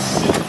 Yes.